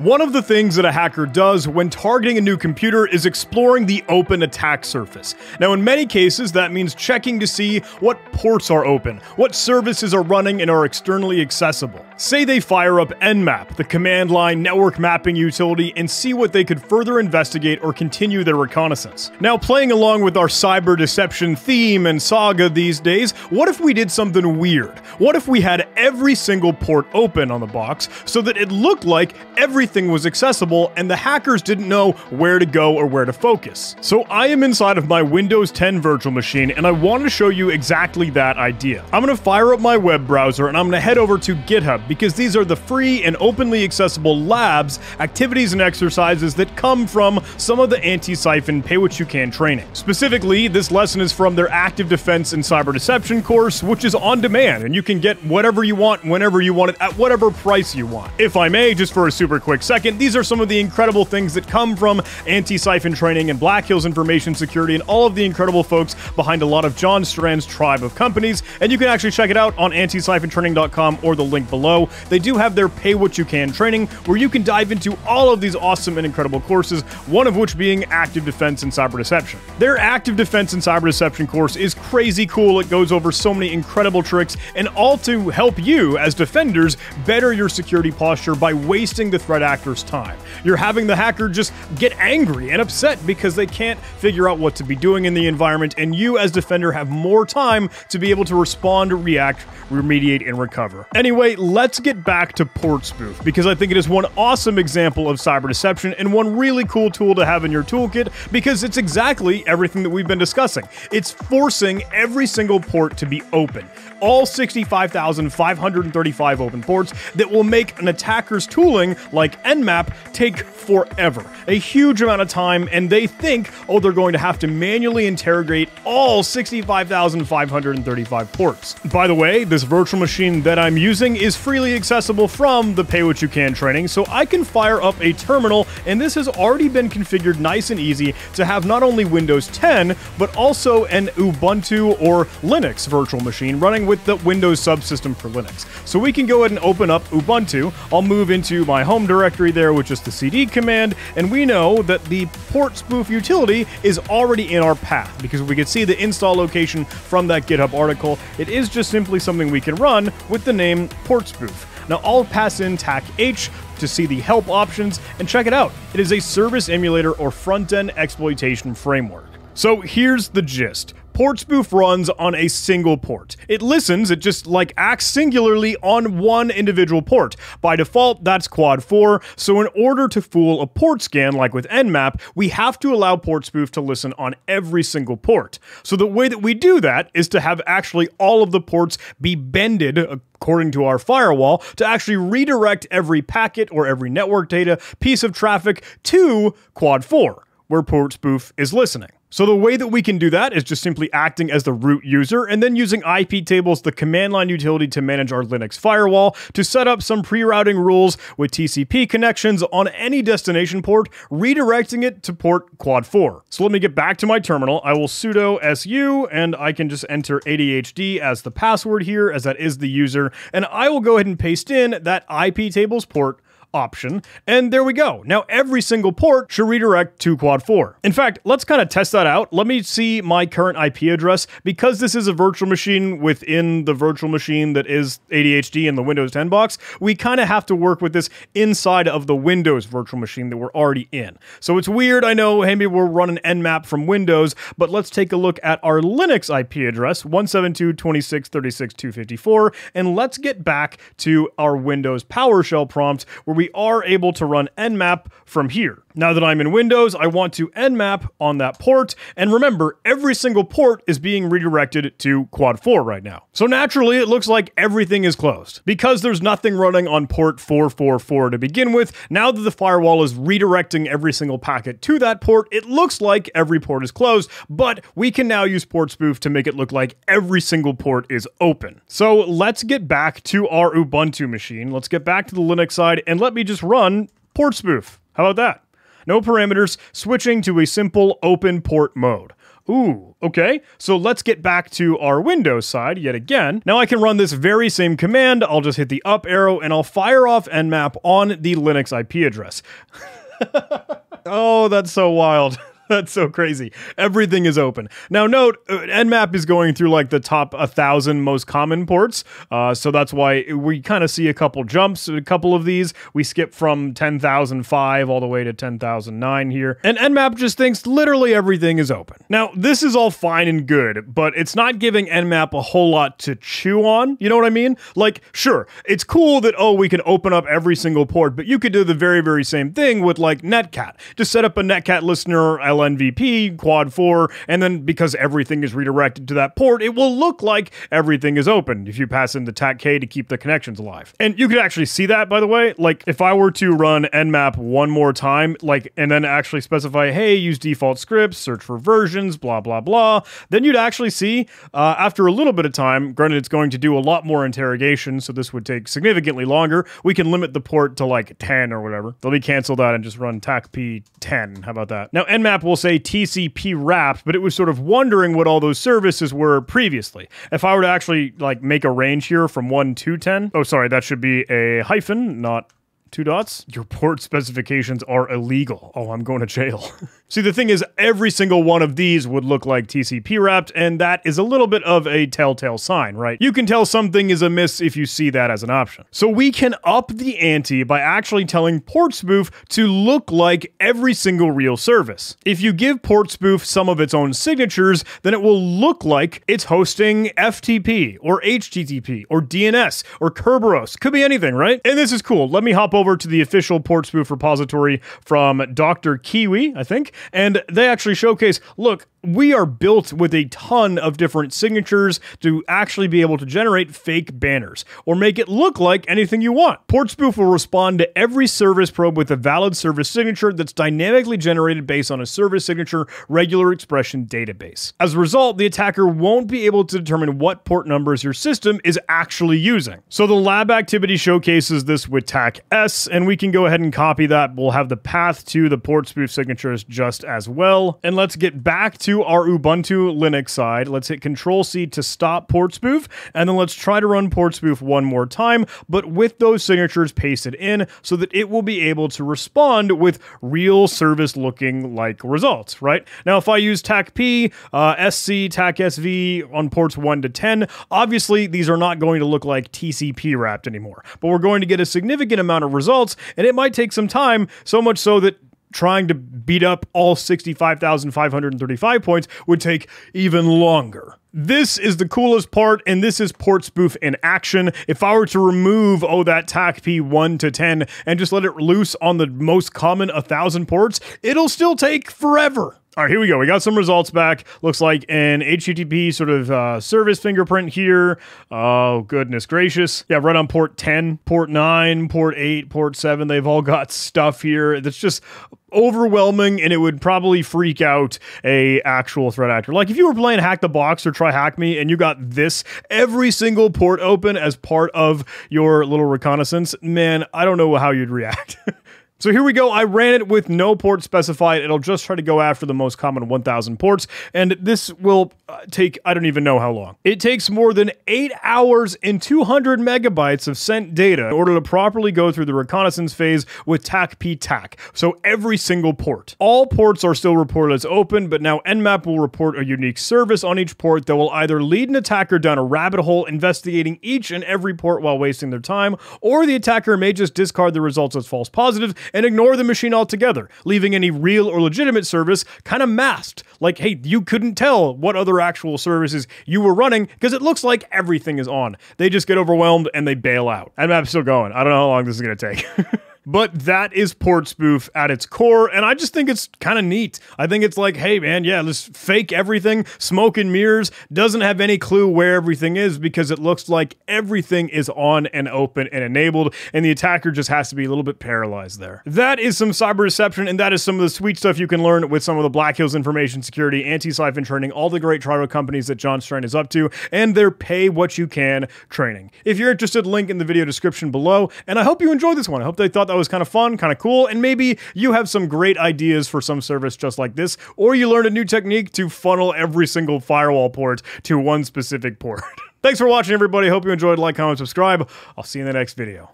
One of the things that a hacker does when targeting a new computer is exploring the open attack surface. Now, in many cases, that means checking to see what ports are open, what services are running and are externally accessible. Say they fire up Nmap, the command line network mapping utility, and see what they could further investigate or continue their reconnaissance. Now, playing along with our cyber deception theme and saga these days, what if we did something weird? What if we had every single port open on the box so that it looked like every everything was accessible and the hackers didn't know where to go or where to focus. So I am inside of my Windows 10 virtual machine and I want to show you exactly that idea. I'm going to fire up my web browser and I'm going to head over to GitHub because these are the free and openly accessible labs, activities, and exercises that come from some of the Antisyphon pay what you can training. Specifically, this lesson is from their active defense and cyber deception course, which is on demand and you can get whatever you want whenever you want it at whatever price you want. If I may, just for a super quick quick second, these are some of the incredible things that come from Antisyphon training and Black Hills Information Security and all of the incredible folks behind a lot of John Strand's tribe of companies. And you can actually check it out on antisyphontraining.com or the link below. They do have their pay what you can training where you can dive into all of these awesome and incredible courses, one of which being active defense and cyber deception. Their active defense and cyber deception course is crazy cool. It goes over so many incredible tricks and all to help you as defenders better your security posture by wasting the threat actor's time. You're having the hacker just get angry and upset because they can't figure out what to be doing in the environment, and you, as defender, have more time to be able to respond, react, remediate, and recover. Anyway, let's get back to port spoof because I think it is one awesome example of cyber deception and one really cool tool to have in your toolkit because it's exactly everything that we've been discussing. It's forcing every single port to be open all 65,535 open ports that will make an attacker's tooling like Nmap take forever. A huge amount of time, and they think, oh, they're going to have to manually interrogate all 65,535 ports. By the way, this virtual machine that I'm using is freely accessible from the Pay What You Can training, so I can fire up a terminal, and this has already been configured nice and easy to have not only Windows 10, but also an Ubuntu or Linux virtual machine running with the Windows subsystem for Linux. So we can go ahead and open up Ubuntu. I'll move into my home directory there which just the cd command, and we know that the port spoof utility is already in our path because we can see the install location from that GitHub article. It is just simply something we can run with the name port spoof. Now I'll pass in TAC H to see the help options and check it out. It is a service emulator or front-end exploitation framework. So here's the gist. Port spoof runs on a single port. It listens, it just like acts singularly on one individual port. By default, that's quad 4, so in order to fool a port scan like with Nmap, we have to allow port spoof to listen on every single port. So the way that we do that is to have actually all of the ports be bended according to our firewall to actually redirect every packet or every network data piece of traffic to quad 4, where port spoof is listening. So the way that we can do that is just simply acting as the root user and then using iptables, the command line utility to manage our Linux firewall, to set up some pre-routing rules with TCP connections on any destination port, redirecting it to port quad 4. So let me get back to my terminal. I will sudo su and I can just enter ADHD as the password here as that is the user. And I will go ahead and paste in that iptables port option. And there we go. Now every single port should redirect to quad 4. In fact, let's kind of test that out. Let me see my current IP address. Because this is a virtual machine within the virtual machine that is ADHD in the Windows 10 box, we kind of have to work with this inside of the Windows virtual machine that we're already in. So it's weird, I know, hey, maybe we're running Nmap from Windows, but let's take a look at our Linux IP address, 172.26.36.254, and let's get back to our Windows PowerShell prompt where we we are able to run nmap from here. Now that I'm in Windows, I want to nmap on that port, and remember, every single port is being redirected to quad 4 right now. So naturally, it looks like everything is closed. Because there's nothing running on port 444 to begin with, now that the firewall is redirecting every single packet to that port, it looks like every port is closed, but we can now use port spoof to make it look like every single port is open. So let's get back to our Ubuntu machine. Let's get back to the Linux side, and let me just run port spoof. How about that? No parameters, switching to a simple open port mode. Ooh, okay. So let's get back to our Windows side yet again. Now I can run this very same command. I'll just hit the up arrow and I'll fire off Nmap on the Linux IP address. oh, that's so wild. That's so crazy. Everything is open. Now, note, uh, Nmap is going through like the top 1,000 most common ports. Uh, so that's why we kind of see a couple jumps, a couple of these. We skip from 10,005 all the way to 10,009 here. And Nmap just thinks literally everything is open. Now, this is all fine and good, but it's not giving Nmap a whole lot to chew on. You know what I mean? Like, sure, it's cool that, oh, we can open up every single port, but you could do the very, very same thing with like Netcat. Just set up a Netcat listener LNVP, quad 4, and then because everything is redirected to that port, it will look like everything is open if you pass in the TAC-K to keep the connections alive. And you could actually see that, by the way. Like, if I were to run Nmap one more time, like, and then actually specify, hey, use default scripts, search for versions, blah, blah, blah, then you'd actually see, uh, after a little bit of time, granted it's going to do a lot more interrogation, so this would take significantly longer, we can limit the port to like 10 or whatever. Let me cancel that and just run TACP 10. How about that? Now, Nmap will say TCP wrapped, but it was sort of wondering what all those services were previously. If I were to actually like make a range here from 1 to 10, oh sorry, that should be a hyphen, not two dots, your port specifications are illegal. Oh, I'm going to jail. See, the thing is, every single one of these would look like TCP wrapped, and that is a little bit of a telltale sign, right? You can tell something is amiss if you see that as an option. So we can up the ante by actually telling PortSpoof to look like every single real service. If you give PortSpoof some of its own signatures, then it will look like it's hosting FTP or HTTP or DNS or Kerberos. Could be anything, right? And this is cool. Let me hop over over to the official PortSpoof repository from Dr. Kiwi, I think, and they actually showcase look, we are built with a ton of different signatures to actually be able to generate fake banners or make it look like anything you want. PortSpoof will respond to every service probe with a valid service signature that's dynamically generated based on a service signature regular expression database. As a result, the attacker won't be able to determine what port numbers your system is actually using. So the lab activity showcases this with TAC S, and we can go ahead and copy that. We'll have the path to the port spoof signatures just as well. And let's get back to our Ubuntu Linux side. Let's hit Control C to stop port spoof, and then let's try to run port spoof one more time, but with those signatures pasted in so that it will be able to respond with real service looking like results, right? Now, if I use TACP, uh, SC, TAC SV on ports 1 to 10, obviously these are not going to look like TCP wrapped anymore, but we're going to get a significant amount of results, and it might take some time, so much so that trying to beat up all 65,535 points would take even longer. This is the coolest part, and this is PortSpoof in action. If I were to remove, oh, that TACP 1 to 10 and just let it loose on the most common 1,000 ports, it'll still take forever. All right, here we go. We got some results back. Looks like an HTTP sort of uh, service fingerprint here. Oh, goodness gracious. Yeah, right on port 10, port 9, port 8, port 7. They've all got stuff here that's just overwhelming and it would probably freak out a actual threat actor. Like if you were playing Hack the Box or Try Hack Me and you got this every single port open as part of your little reconnaissance, man, I don't know how you'd react. So here we go. I ran it with no port specified. It'll just try to go after the most common 1000 ports. And this will uh, take, I don't even know how long. It takes more than eight hours and 200 megabytes of sent data in order to properly go through the reconnaissance phase with TAC-P TAC. So every single port. All ports are still reported as open, but now Nmap will report a unique service on each port that will either lead an attacker down a rabbit hole investigating each and every port while wasting their time, or the attacker may just discard the results as false positives and ignore the machine altogether, leaving any real or legitimate service kind of masked. Like, hey, you couldn't tell what other actual services you were running because it looks like everything is on. They just get overwhelmed and they bail out. And I'm still going. I don't know how long this is going to take. But that is port spoof at its core, and I just think it's kind of neat. I think it's like, hey man, yeah, let's fake everything, smoke and mirrors, doesn't have any clue where everything is because it looks like everything is on and open and enabled, and the attacker just has to be a little bit paralyzed there. That is some cyber deception, and that is some of the sweet stuff you can learn with some of the Black Hills information security, Antisyphon training, all the great tribal companies that John Strand is up to, and their pay what you can training. If you're interested, link in the video description below, and I hope you enjoyed this one. I hope they thought that that was kind of fun, kind of cool, and maybe you have some great ideas for some service just like this, or you learned a new technique to funnel every single firewall port to one specific port. Thanks for watching, everybody. Hope you enjoyed. Like, comment, subscribe. I'll see you in the next video.